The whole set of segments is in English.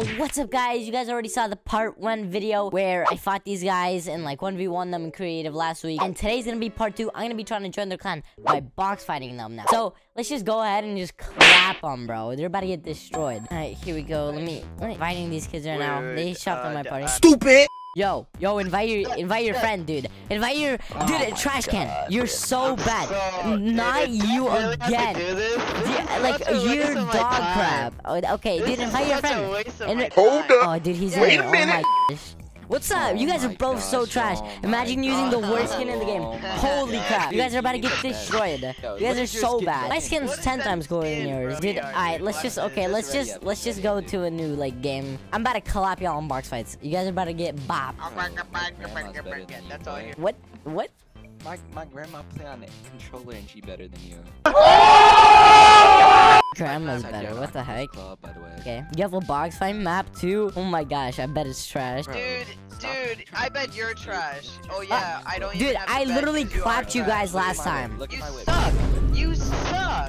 Oh, what's up, guys? You guys already saw the part one video where I fought these guys and like 1v1 them in creative last week. And today's gonna be part two. I'm gonna be trying to join their clan by box fighting them now. So let's just go ahead and just clap them, bro. They're about to get destroyed. All right, here we go. Let me, let me fighting these kids right now. They shopped on my party. Stupid. Yo, yo, invite your invite your friend, dude. Invite your dude, a trash can. You're so bad. Not you again. Yeah, like you're dog crap. Oh, Okay, dude, invite your friend. Invi- Hold up. Oh, dude, he's Wait in a minute. Oh my gosh. What's up? You guys Oh are my both so trash. oh Imagine my using the worst skin in the game. Oh Holy crap. You guys are about to get destroyed. You guys are so bad. My skin's What is 10 times cooler than yours. bro? Dude, alright, let's just okay, let's just let's just go to a new like game. I'm about to clap y'all on box fights. You guys are about to get bop. That's all here. What? What? My, my grandma play on a controller and she better than you. Oh! Grandma's I better. What the heck? Club, the. Okay. You have a box fight map too? Oh my gosh, I bet it's trash. Bro, Dude, dude, I bet you're trash. Oh uh, yeah, I don't even Dude, I bet literally 'cause you are clapped you guys last time. You at my whip. suck.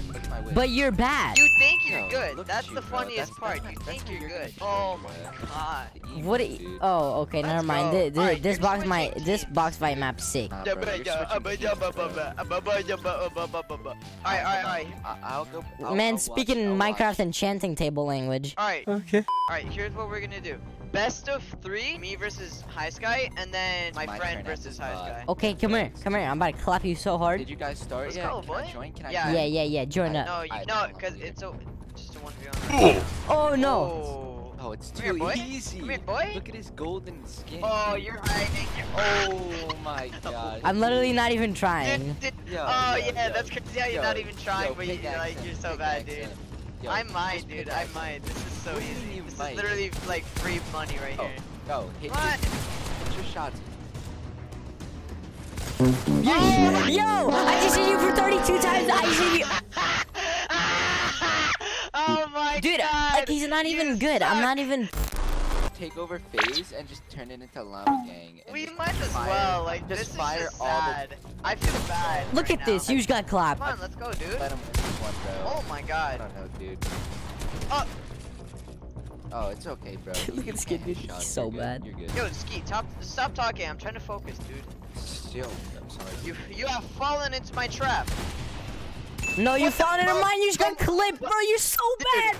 You suck. Look my whip. But you're bad. You think you're Yo, good. That's at the funniest That's- part. that's You my- think you're how good. Oh my god. What? dude. you- Oh, okay, never Let's mind. go. Thi- thi- Alright, this box might switching this box fight map sick. Alright, alright, alright. Man, speaking Minecraft enchanting table language. Alright, Okay. alright, here's what we're gonna do. Best of three, me versus High Sky, and then my, My friend turn at versus High. Sky. Okay, come here, come here. I'm about to clap you so hard. Did you guys start Let's yet? go, Can I join? Can I Yeah. join? Yeah, yeah, yeah. Join up. No, you, no, because it's a, just a 1v1. Oh no. Oh. Oh, it's Come here, too boy. easy. Come here, boy. Look at his golden skin. Oh, you're hiding. Oh my god. I'm literally not even trying. Dude, dude, Yo, oh yo, yeah, yo. that's crazy how you're Yo, not even trying, yo, but you pickaxe like you're so pickaxe bad, dude. Yo, I might, just dude. I pickaxe him. might. This is so What do easy. you This might? is literally like free money right Oh, here. Oh, go. Hit What? Your, hit your shots. Oh, yo, I just hit you for 32 times. I just hit you. oh my Dude, god. like he's not even you good. I'm not even. Take over FaZe and just turn it into llama gang. We might as fire- well. Like just this fire is just all the- I feel bad. Look right at this. now. You just got clapped. Come on, let's go, dude. Let him win one, bro. Oh my I god. don't know, dude. Oh. Oh, it's okay, bro. Look You at this can't dude. He's so You're good. bad. You're good. Yo, Ski, top, stop talking. I'm trying to focus, dude. Still, I'm sorry. You you have fallen into my trap. No, you What the found it in fuck? mine. You just got clipped, bro. You're so bad,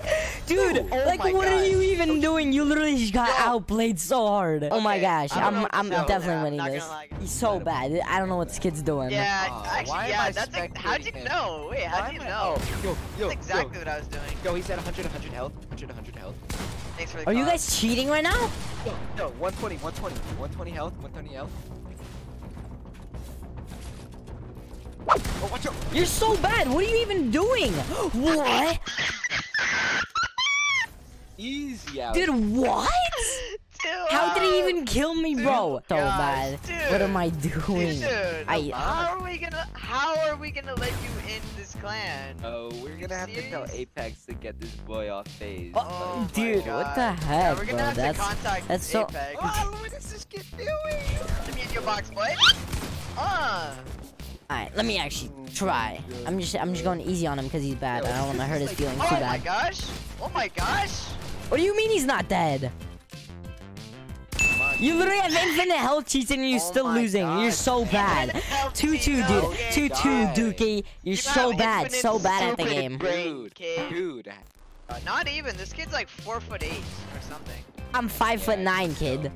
dude. Oh like, my what are you even doing? You literally just got Yo. outplayed so hard. Oh my gosh, I don't know I'm I'm say over definitely there, I'm winning this. lie. He's so bad. I don't know what this kid's doing. Yeah, Aw, actually, why am yeah. I That's like, how'd you him? know? Wait, how'd Why you am I- know? Oh, yo, yo, That's exactly what I was doing. Yo, he's at 100, 100 health. 100, 100 health. Thanks for the Are you guys cheating right now? No, yo, 120, 120, 120 health, 120 health. Oh, watch out! You're so bad. What are you even doing? What? Easy out. Dude, what? Dude, How did he oh, even kill me, dude, bro? So gosh, bad. dude. What am I doing? Dude, I- how are we gonna? How are we gonna let you in this clan? Oh, we're gonna have to tell? Apex to get this boy off FaZe. Oh, Oh dude, what God. the Yeah, heck, we're gonna bro? have That's to contact that's so- Apex. Oh, what is this kid doing? Let me in your box, boy. Uh. Alright, let me actually try. I'm just I'm just going easy on him because he's bad. I don't want to hurt his feelings too bad. Oh my gosh. Oh my gosh. What do you mean he's not dead? Come on, You literally have infinite health cheats and you're Oh still my losing. You're so bad. Infinite health 2 2, cheats, dude. okay. 2 2, Die. Dookie. You're You so have bad. infinite So bad at the stupid game. brain, Dude, kid. dude. Uh, not even. This kid's like four foot eight or something. I'm 5 foot 9, kid.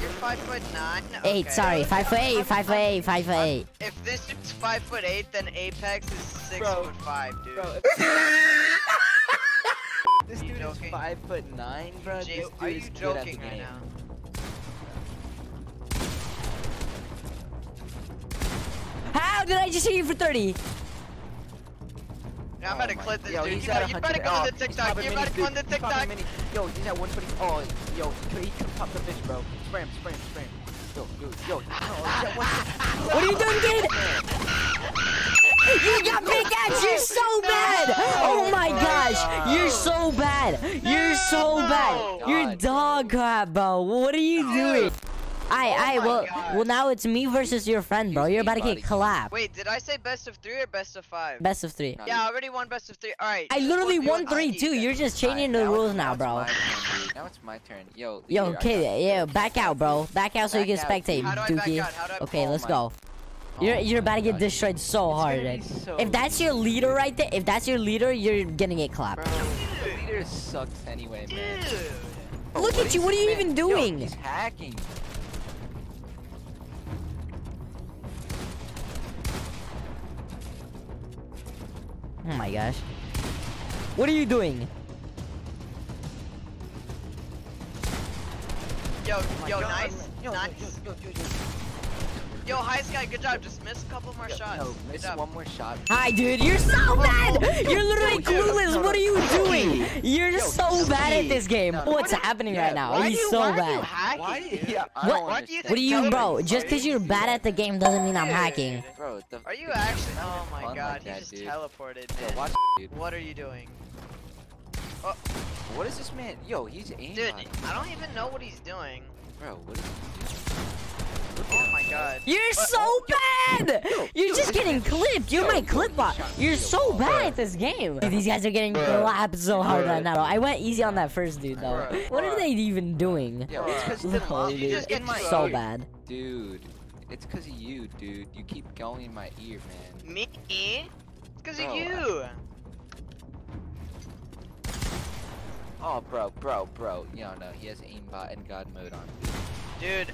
You're five foot nine. 8, Okay. sorry. 5 foot 8, 5 foot 8, 5 foot 8. If this is five foot eight, then Apex is six Bro. foot five, dude. Bro. this dude is joking? five foot nine, bro. Jay, This are dude you is good at the joking right game. now? How did I just hit you for 30? Yeah, I'm Oh about to clip this Yo, dude. You, at better- you better go oh, to the TikTok. You better go dude. on the He's popping TikTok. minis. Yo, he's at 120. Oh, yo, he could, pop the fish, bro. Spray him, spray him, spray him. Yo, yo, yo. No, he's at 120. What are you doing, dude? You got big ass. You're so bad. Oh my gosh. You're so bad. You're so bad. Oh You're dog crap, bro. What are you doing? I, I, Oh my well, gosh. well, now it's me versus your friend, bro. Use You're about to get clapped. Wait, did I say best of three or best of five? Best of three. Yeah, I already won best of three. All right. I uh, literally won three Mikey too. You're just Alright, changing the now rules it's- now, it's bro. my turn. Now it's my turn. Yo, Yo, leader, okay, got yeah, back out, bro. Back out so you can out. spectate, How do I Dookie. out? How do I- Okay, Oh let's my- go. You're Oh you're about to get destroyed so It's hard. dude. so If that's your leader right there, if that's your leader, you're gonna get clapped. Bro, the leader sucks anyway, man. Dude. Bro, Look at you, what are you man- even Yo, doing? he's hacking. Oh my gosh. What are you doing? Yo, oh my yo, God, nice, man. Yo, yo, nice. yo, yo, yo, yo. Yo, high sky, good job. Just miss a couple more shots. No, Good miss one more shot. Hi, dude. You're so oh, bad. You're literally Yo, yo, clueless. no, What are you doing? You're Yo, so bad at this game. No, no, What's what- happening yeah, right now? Why He's do you, so why Are you bad. hacking, Why? Yeah, What- don't What do you understand. What do you, bro? me, Just because you're bad at the game doesn't mean I'm hacking. Bro, the Are you actually? Oh my god, like he that, just dude. teleported. Yo, watch, dude. What are you doing? Oh. What is this man? Yo, he's aiming. Dude, I don't even know what he's doing. Bro, what is he doing? Oh my god. You're so Oh, bad! You're just getting clipped. You're Yo, my yo, clip he bot. You're so yo. bad Bruh. at this game. Dude, these guys are getting clapped so hard right now. bro. I went easy on that first dude though. Bruh. What are they even doing? Yo, it's because the dude, just get it's so ear. bad. Dude, it's because of you, dude. You keep going in my ear, man. Me? It's because of you. Oh, bro, bro, bro. Yo, no, he has aimbot and god mode on. Dude,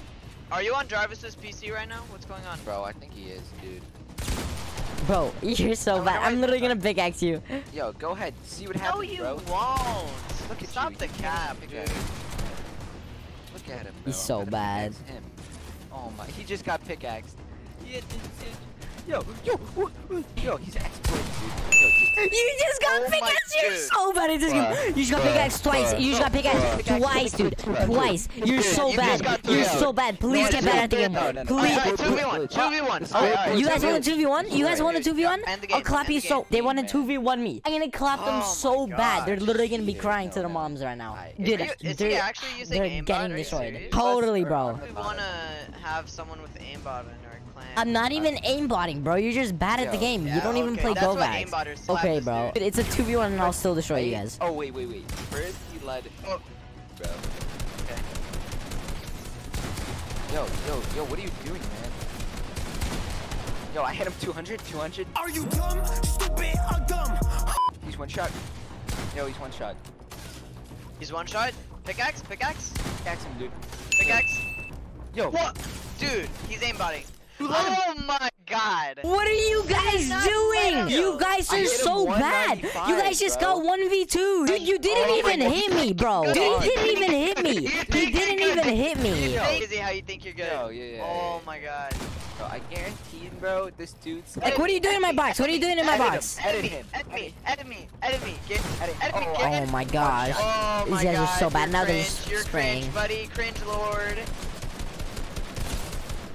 are you on Jarvis's PC right now? What's going on? Bro, I think he is, dude. Bro, you're so wonder bad. why I'm literally gonna pickaxe you. Yo, go ahead. See what No, happens, you bro. won't. Look at Stop you. the you cap, dude. Look at him. He's bro. I'm so bad. Him. Oh my, he just got pickaxed. Yeah, dude, dude. Yo, yo, woo, woo. yo, he's exploiting, dude. Yo, just, You just got Oh my pickaxe. You're so bad at this game. You just got bruh, pickaxe twice. You just got pickaxe bruh. twice, dude. Twice. You're so bad. You're so bad. Please get it's better not at the game. No, no, no. Please. 2v1, 2v1. Alright, You guys alright, want a 2v1? You guys want a 2v1? End the I'll clap you so. They want to Man. 2v1 me. I'm gonna clap them Oh so bad. They're literally gonna be crying to their moms right now. Alright. Dude, Are you- is he they're, actually using they're getting destroyed. Totally, bro. We wanna have someone with aimbot in our clan. I'm not even aimbotting, bro. You're just bad at the Yo. game. You don't even okay, play that's what Govax. Okay, bro. dude. It's a 2v1 and I'll still destroy you guys. Oh, wait, wait, wait. First, he led. Oh. Bro. Okay. Yo, yo, yo, what are you doing, man? Yo, I hit him 200, 200. Are you dumb, stupid, or dumb? He's one shot. Yo, he's one shot. He's one shot. Pickaxe, pickaxe, Axe him, dude. pickaxe. Yo. What? Dude, he's aimbotting. Oh my god. What are you guys doing? let. You guys are so bad. You guys just bro. got 1v2. Dude, you didn't Oh even my hit me, bro. God. Dude, he didn't even hit me. You He didn't even hit me. Yo. Crazy how you think you're good. Yo, yeah, yeah, Oh my god. Bro, I guarantee, bro, this dude's. Like, what are you doing in my box? What are you doing in my Edit him. box? Edit him. Enemy, enemy, enemy. Get, Edit- enemy, oh, get. Oh my gosh. Oh These my guys are god, so bad. Now they're cringe, just you're spraying. cringe, buddy. Cringe lord.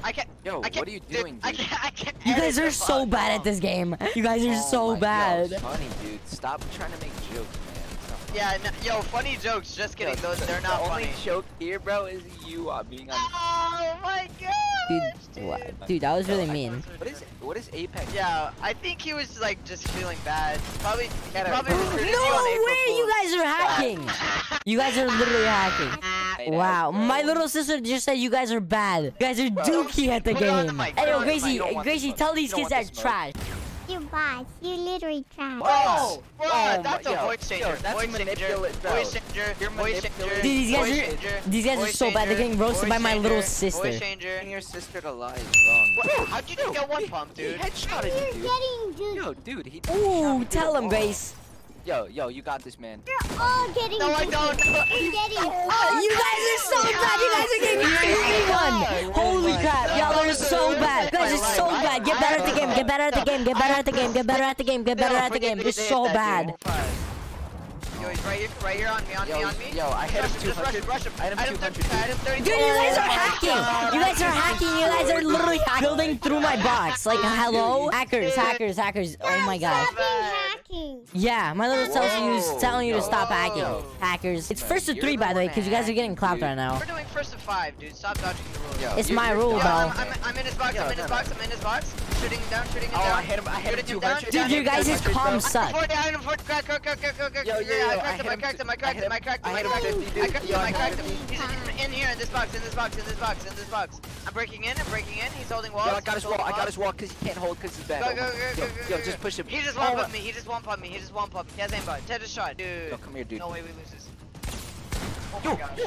I can't. Yo, I can't, what are you dude, doing, I can't, I can't You guys are so fuck bad off. at this game. You guys are Oh so my- bad. Yo, funny, dude. Stop trying to make jokes, man. It's not funny. Yeah, no, yo, funny jokes. Just Yo, kidding. Those, they're not the not only funny. joke here, bro, is you uh, being on. Oh my gosh, Dude, dude. wha- dude, that was really Yo, mean. What is what is Apex? Yeah, I think he was like just feeling bad. Probably, he probably recruited you on No April way! You guys are hacking. You guys are literally hacking. Hey, Wow, bro. my little sister just said you guys are bad. You guys are dookie at the Put it on the game. mic, Hey, yo, on the mic. Gracie, You don't want Gracie, tell these You don't kids want they're this trash. You boss. You literally trash. Oh, bro, Oh that's my- a yo, voice changer. yo, that's voice changer. manipulate- bro. Voice changer. You're voice changer. Dude, these guys voice are- changer, these guys are voice so bad, they're getting roasted voice by my little sister. Voice changer. Getting your sister to lie is wrong. What? How'd you just get one pump, He dude? headshotted You're you, dude. getting juiced. Yo, dude, he. Ooh, tell me him, through the Grace. Wall. Yo, yo, you got this, man. You're all getting No, I don't. You're getting oh, You guys are so bad. You guys are getting 2v1. Holy crap. Y'all are so bad. You guys are so bad. Get better at the game. Get better at the game. Get better at the game. Get better at the game. Get better at the game. You're so bad. Yo, he's right here, right here on me, on Yo, me, on me. yo, I hit him Just rush him, 200. rush him. I hit him I hit him 200, I hit him 30. Dude, you guys are hacking. You guys are hacking. You guys are literally building through my box. Like, hello? Hackers, hackers, hackers. Oh my gosh. Stop hacking. Yeah, my little tells you Whoa. telling you to stop hacking. Hackers. It's first to three, by the way, because you guys are getting clapped dude. right now. We're doing first to five, dude. Stop dodging the rules. Yo, It's my rule, Yo, bro. I'm, I'm, I'm in his box. Yo, I'm in no, his box. I'm in his box. Shooting him down. Shooting him Oh, down. I hit him. I hit him too. down. Hundred. Dude, you guys' Hundred, bro. comms suck. 40, I hit him 40. Crack, crack, crack, crack, crack, crack. Yo, yo, Yeah, yo, I I cracked him. I cracked him. I I cracked him. I cracked him. I I hit him cracked him. I cracked him. I I cracked him him. 50. He's in, in here in this box. In this box. In this box. In this box. I'm breaking in. I'm breaking in. He's holding walls. Yo, I got his wall. I got his wall because he can't hold because he's bad. Go, go, go, yo, go, go, yo, go, just go. push him. He just one pumped me. He just one pumped me. He just one pumped me. He has aimbot. Ted a shot, dude. Yo, come here, dude. No way we lose this. Oh my gosh.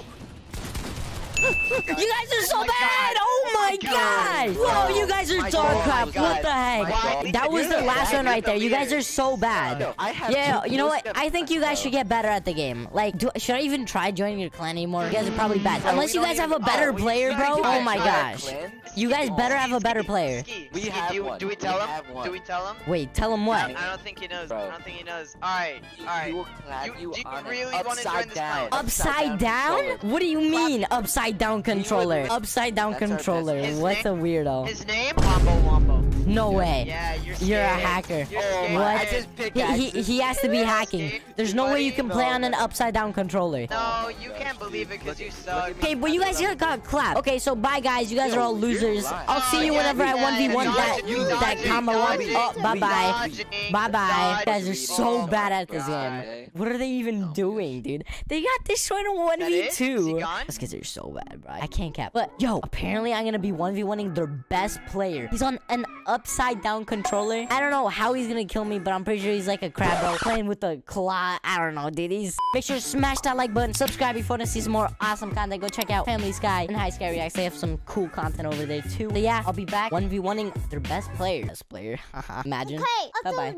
You guys are so oh my bad! Oh oh god. Oh my god! Whoa, you guys are My dark God. crap. Oh What the heck? That was the last one right there. You guys are so bad. Yo, I have Yeah, you know what? I think you guys should get better at the game. Like, do, should I even try joining your clan anymore? You guys are probably bad. Unless you guys have a better oh, player, bro. Oh my gosh. You guys better have a better player. We have do, one. Do we We tell him? Do we tell him? Wait, tell him what? I don't think he knows. Bro. I don't think he knows. Alright, alright. He will clap You- you do you really wanna join upside this down. clan? Upside down? What do you mean upside down controller? Upside down That's controller. His What a weirdo. His name? Wombo Wombo. No way. Yeah, you're scared. You're a hacker. You're Oh What? I just He, he, he has to be hacking. There's no way you can play on an upside down controller. No, you can't believe it because you suck. Okay, but you guys got, got clapped. Okay, so bye guys. You guys are all losers. I'll see you Oh, whenever yeah, I 1v1 that, that dodging, combo one. Oh, bye bye. Bye bye. You guys are so bad at this game. What are they even oh, doing, dude? They got this short in That it? Is he 1v2. gone? Those kids are so bad, bro. I can't cap. But yo, apparently I'm gonna be 1v1ing their best player. He's on an upside down controller. I don't know how he's gonna kill me, but I'm pretty sure he's like a crab, bro. Playing with a claw. I don't know, dude. He's. Make sure to smash that like button. Subscribe if you want to see some more awesome content. Go check out Family Sky and High Sky Reacts. They have some cool content over there too. But yeah, I'll be back 1v1ing their best player. Best player. Haha. Imagine. Okay, Bye bye.